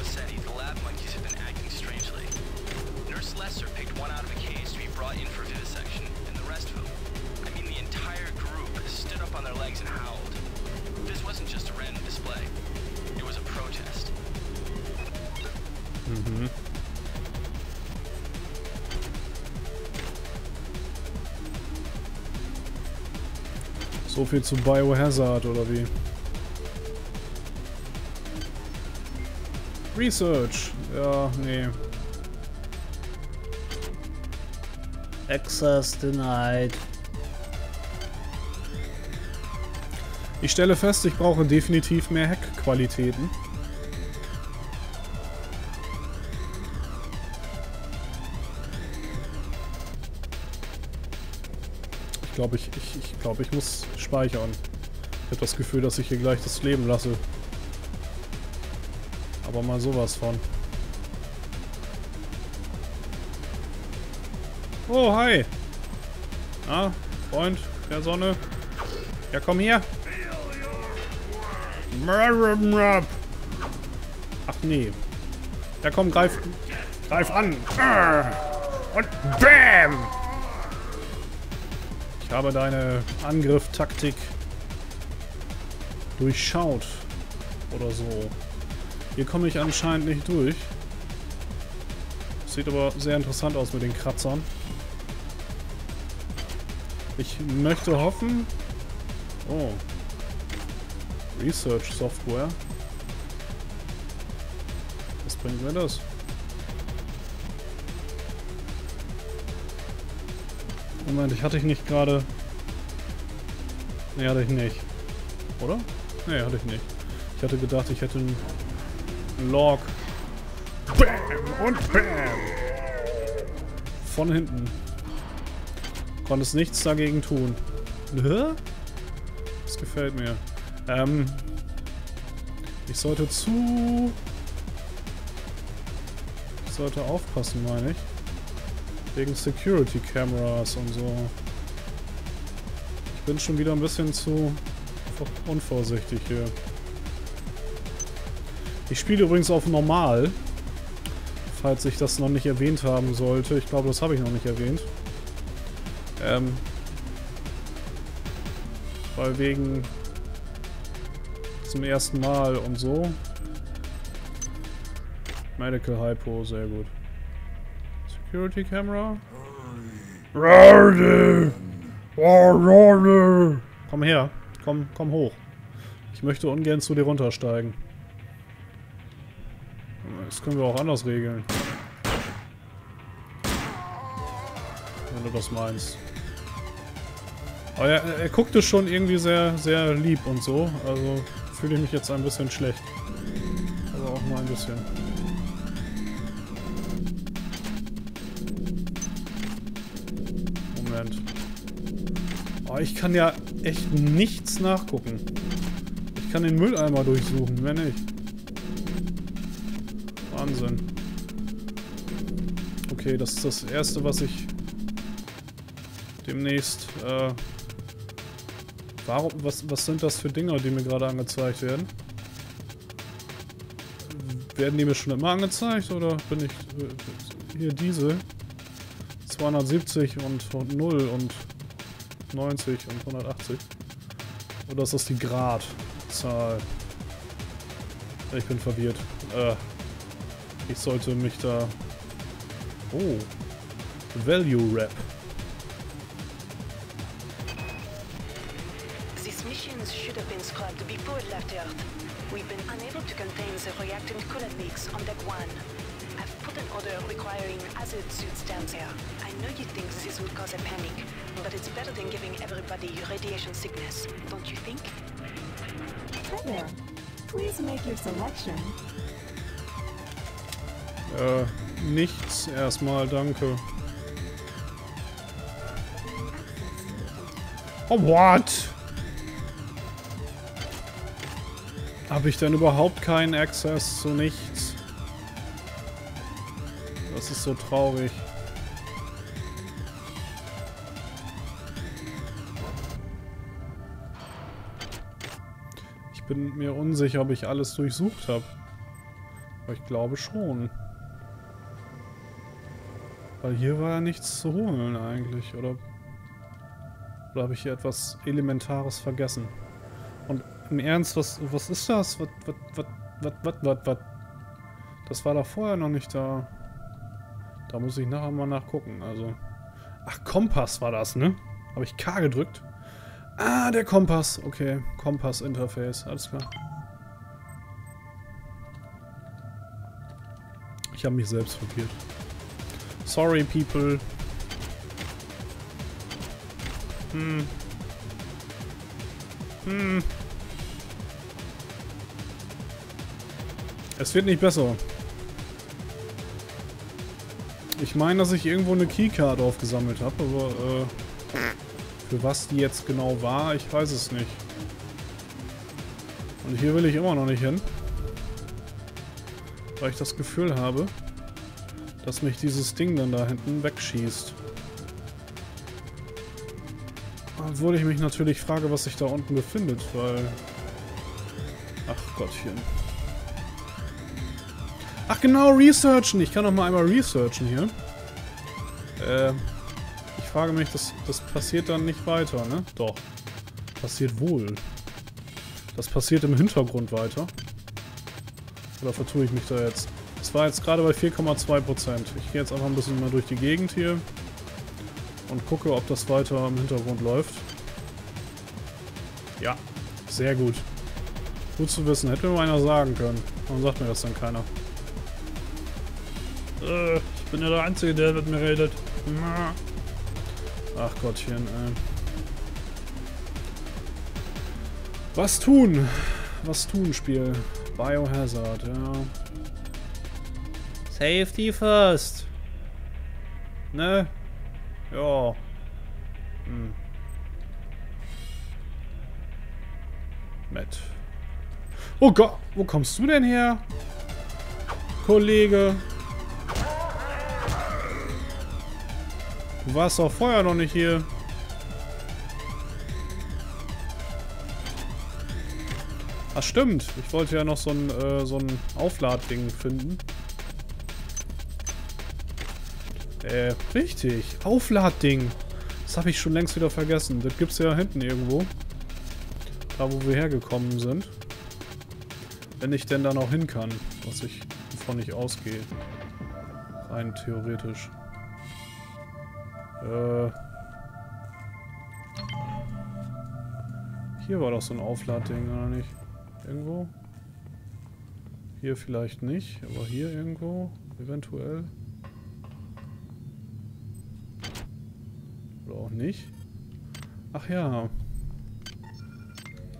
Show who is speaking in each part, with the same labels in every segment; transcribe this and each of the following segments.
Speaker 1: now the lab monkeys have been acting strangely. Nurse Lesser picked one out of a cage to be brought in for vivisection, and the rest of them, I mean the entire group, stood up on their legs and howled. This wasn't just a random display. It was a protest. Mm-hmm.
Speaker 2: So viel zu Biohazard oder wie? Research. Ja, nee.
Speaker 3: Access denied.
Speaker 2: Ich stelle fest, ich brauche definitiv mehr Hack-Qualitäten. Ich glaube, ich, ich, ich, glaub, ich muss speichern. Ich habe das Gefühl, dass ich hier gleich das Leben lasse. Aber mal sowas von. Oh, hi. Ah, Freund der Sonne. Ja, komm hier. Ach nee. Ja komm, greif. Greif an. Und BAM! Ich habe deine Angrifftaktik durchschaut. Oder so. Hier komme ich anscheinend nicht durch. Sieht aber sehr interessant aus mit den Kratzern. Ich möchte hoffen... Oh. Research Software. Was bringt mir das? Moment, ich hatte ich nicht gerade... Ne, hatte ich nicht. Oder? Ne, hatte ich nicht. Ich hatte gedacht, ich hätte einen Log. Bam und Bam! Von hinten. Konntest nichts dagegen tun. Hä? Das gefällt mir. Ähm, ich sollte zu... Ich sollte aufpassen, meine ich. Wegen Security Cameras und so. Ich bin schon wieder ein bisschen zu unvorsichtig hier. Ich spiele übrigens auf normal. Falls ich das noch nicht erwähnt haben sollte. Ich glaube, das habe ich noch nicht erwähnt. Ähm, weil wegen zum ersten Mal und so. Medical Hypo, sehr gut. Security Camera. Komm her. Komm, komm hoch. Ich möchte ungern zu dir runtersteigen. Das können wir auch anders regeln. Wenn du das meinst. Aber er, er guckte schon irgendwie sehr, sehr lieb und so. Also fühle ich mich jetzt ein bisschen schlecht. Aber auch mal ein bisschen. Moment. Oh, ich kann ja echt nichts nachgucken. Ich kann den Mülleimer durchsuchen, wenn nicht. Wahnsinn. Okay, das ist das erste, was ich demnächst äh, Warum, was, was sind das für Dinger, die mir gerade angezeigt werden? Werden die mir schon immer angezeigt oder bin ich äh, hier diese 270 und, und 0 und 90 und 180? Oder ist das die Gradzahl? Ich bin verwirrt. Äh, ich sollte mich da... Oh. Value Rap.
Speaker 4: These missions should have been scrubbed before it left Earth. We've been unable to contain the reactant coolant leaks on deck one. I've put an order requiring hazard suits down there. I know you think this would cause a panic, but it's better than giving everybody radiation sickness, don't you think?
Speaker 5: Hi there. Please make your selection.
Speaker 2: Äh, nichts erstmal, danke. Oh, what? Habe ich denn überhaupt keinen Access zu nichts? Das ist so traurig. Ich bin mir unsicher, ob ich alles durchsucht habe. Aber ich glaube schon. Weil hier war ja nichts zu holen eigentlich, oder? Oder habe ich hier etwas Elementares vergessen? Und im Ernst, was, was ist das? Was, was, was, was, was, was? Das war da vorher noch nicht da. Da muss ich nachher mal nachgucken, also... Ach, Kompass war das, ne? Habe ich K gedrückt? Ah, der Kompass. Okay, Kompass-Interface, alles klar. Ich habe mich selbst verkehrt. Sorry, people. Hm. Hm. Es wird nicht besser. Ich meine, dass ich irgendwo eine Keycard aufgesammelt habe, aber äh, für was die jetzt genau war, ich weiß es nicht. Und hier will ich immer noch nicht hin. Weil ich das Gefühl habe, dass mich dieses Ding dann da hinten wegschießt. Obwohl ich mich natürlich frage, was sich da unten befindet, weil... Ach Gottchen. Ach genau, researchen. Ich kann noch mal einmal researchen hier. Äh, ich frage mich, das, das passiert dann nicht weiter, ne? Doch. Passiert wohl. Das passiert im Hintergrund weiter. Oder vertue ich mich da jetzt? War jetzt gerade bei 4,2%. Ich gehe jetzt einfach ein bisschen mal durch die Gegend hier. Und gucke, ob das weiter im Hintergrund läuft. Ja, sehr gut. Gut zu wissen. Hätte mir mal einer sagen können. Warum sagt mir das dann keiner? Äh, ich bin ja der Einzige, der mit mir redet. Ach Gottchen, ey. Was tun? Was tun, Spiel? Biohazard, ja. Safety first. Ne? Ja. Hm. Matt. Oh Gott, wo kommst du denn her? Kollege. Du warst doch vorher noch nicht hier. Ach stimmt, ich wollte ja noch so ein, äh, so ein Aufladding finden. Äh, richtig. Aufladding. Das habe ich schon längst wieder vergessen. Das gibt's ja hinten irgendwo. Da, wo wir hergekommen sind. Wenn ich denn da noch hin kann. Was ich davon nicht ausgehe. Rein theoretisch. Äh... Hier war doch so ein Aufladding, oder nicht? Irgendwo? Hier vielleicht nicht, aber hier irgendwo, eventuell. Auch nicht. Ach ja.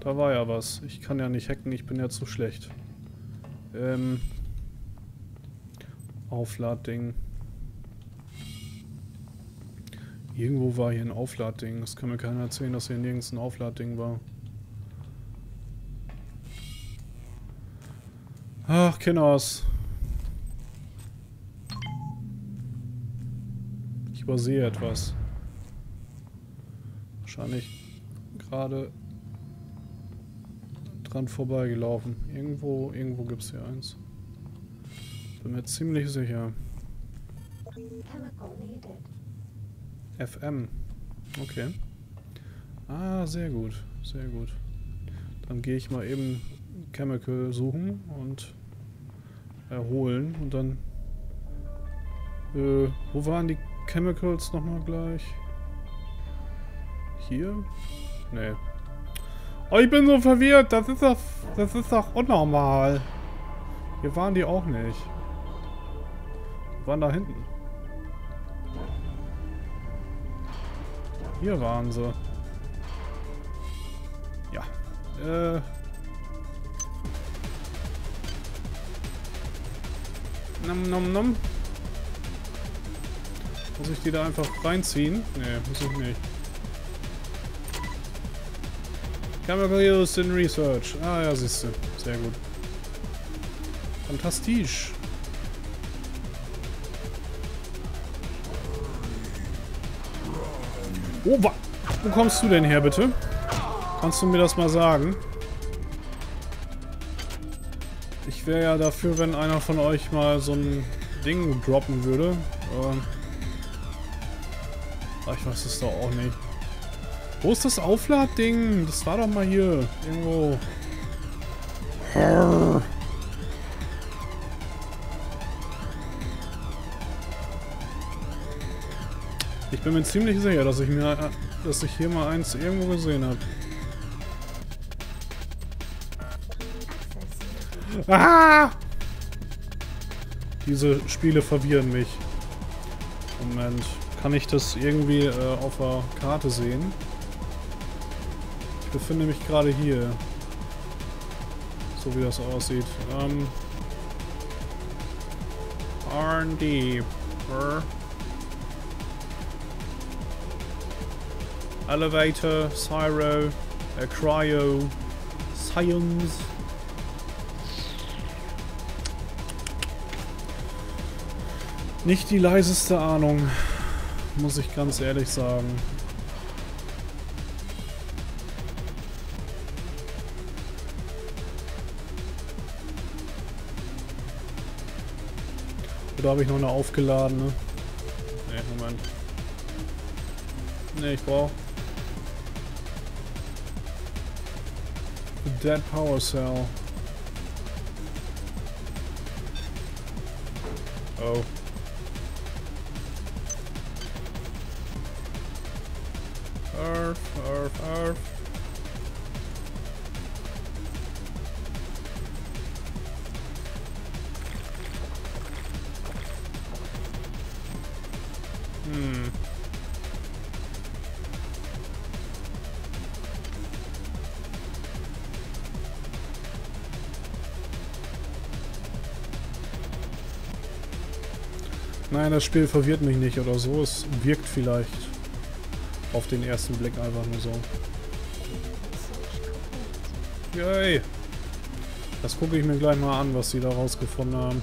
Speaker 2: Da war ja was. Ich kann ja nicht hacken, ich bin ja zu schlecht. Ähm. Aufladding. Irgendwo war hier ein Aufladding. Das kann mir keiner erzählen, dass hier nirgends ein Aufladding war. Ach, Kinners. Ich übersehe etwas. Wahrscheinlich gerade dran vorbeigelaufen. Irgendwo, irgendwo gibt es hier eins. Bin mir ziemlich sicher. FM. Okay. Ah, sehr gut. Sehr gut. Dann gehe ich mal eben Chemical suchen und erholen und dann... Äh, wo waren die Chemicals nochmal gleich? Hier? Nee. Oh, ich bin so verwirrt. Das ist doch, das ist doch unnormal. Hier waren die auch nicht. Die waren da hinten. Hier waren sie. Ja. Äh... Nom nom nom. Muss ich die da einfach reinziehen? Nee, muss ich nicht. Chemical used in research. Ah ja, siehst du. Sehr gut. Fantastisch. Oh, wa wo kommst du denn her, bitte? Kannst du mir das mal sagen? Ich wäre ja dafür, wenn einer von euch mal so ein Ding droppen würde. Ach, ich weiß es doch auch nicht. Wo ist das Aufladding? Das war doch mal hier. Irgendwo. Ich bin mir ziemlich sicher, dass ich mir, dass ich hier mal eins irgendwo gesehen habe. Ah! Diese Spiele verwirren mich. Moment. Kann ich das irgendwie äh, auf der Karte sehen? Ich befinde mich gerade hier. So wie das aussieht. Ähm. R&D. Elevator, Cyro, äh, Cryo, Science. Nicht die leiseste Ahnung, muss ich ganz ehrlich sagen. Oder habe ich noch eine aufgeladene? Ne, Moment. Ne, ich brauche... Dead Power Cell. Oh. Earth, Earth, Earth. Nein, das Spiel verwirrt mich nicht oder so. Es wirkt vielleicht auf den ersten Blick einfach nur so. Yay! Das gucke ich mir gleich mal an, was sie da rausgefunden haben.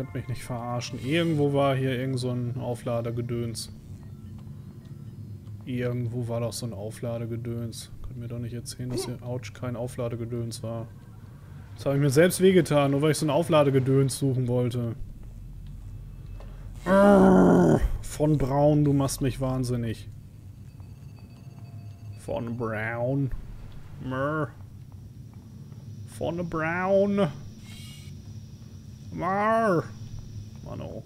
Speaker 2: Könnt mich nicht verarschen. Irgendwo war hier irgend so ein Aufladergedöns. Irgendwo war doch so ein Aufladegedöns. Könnt mir doch nicht erzählen, dass hier, ouch, kein Aufladegedöns war. Das habe ich mir selbst wehgetan, nur weil ich so ein Aufladegedöns suchen wollte. Von Braun, du machst mich wahnsinnig. Von Brown. Mrr. Von Brown. Mann, oh.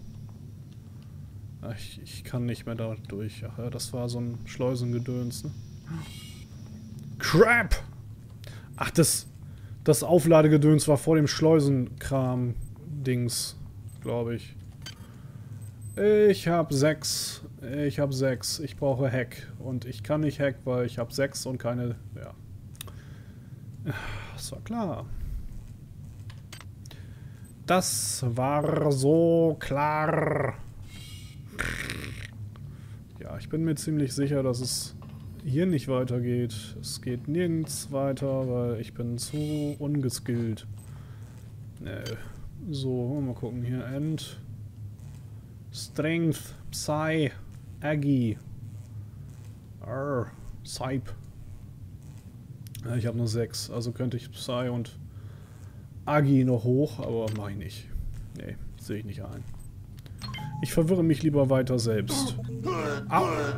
Speaker 2: Ich, ich, kann nicht mehr da durch. Ach ja, das war so ein Schleusengedöns, ne? Crap! Ach, das, das Aufladegedöns war vor dem Schleusenkram-Dings, glaube ich. Ich habe sechs. Ich habe sechs. Ich brauche Hack. Und ich kann nicht Hack, weil ich habe sechs und keine... Ja. Das war klar. Das war so klar. Ja, ich bin mir ziemlich sicher, dass es hier nicht weitergeht. Es geht nirgends weiter, weil ich bin zu ungeskillt. Nee. So, mal gucken hier. End. Strength. Psy. Aggie. Arr. Sype. Ja, ich habe nur 6, also könnte ich Psy und Agi noch hoch, aber mach ich nicht. Nee, sehe ich nicht ein. Ich verwirre mich lieber weiter selbst. Ah.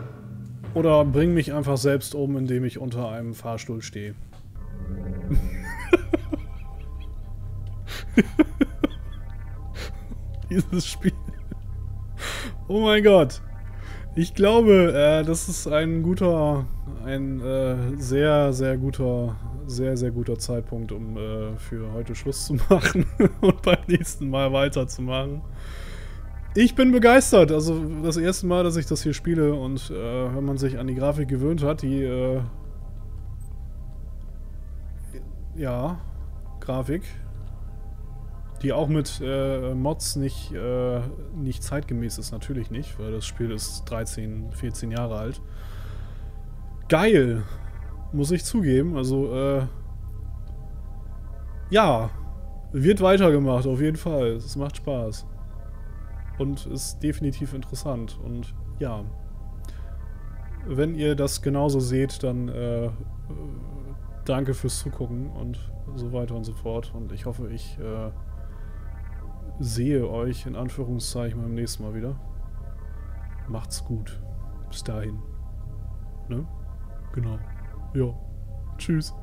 Speaker 2: Oder bring mich einfach selbst um, indem ich unter einem Fahrstuhl stehe. Dieses Spiel. Oh mein Gott. Ich glaube, äh, das ist ein guter, ein äh, sehr, sehr guter, sehr, sehr guter Zeitpunkt, um äh, für heute Schluss zu machen und beim nächsten Mal weiterzumachen. Ich bin begeistert. Also das erste Mal, dass ich das hier spiele und äh, wenn man sich an die Grafik gewöhnt hat, die äh, ja, Grafik, die auch mit äh, Mods nicht, äh, nicht zeitgemäß ist, natürlich nicht, weil das Spiel ist 13, 14 Jahre alt. Geil, muss ich zugeben. Also, äh, ja, wird weitergemacht, auf jeden Fall. Es macht Spaß. Und ist definitiv interessant. Und ja. Wenn ihr das genauso seht, dann äh, danke fürs Zugucken und so weiter und so fort. Und ich hoffe, ich äh, sehe euch in Anführungszeichen beim nächsten Mal wieder. Macht's gut. Bis dahin. Ne? Genau. Ja. Tschüss.